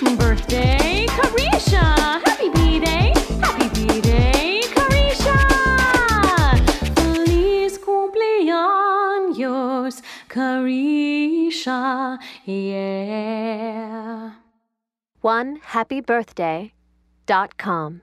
Birthday, Carisha! Happy birthday, Happy Carisha! Feliz cumpleaños, Carisha, yeah. One happy birthday dot com.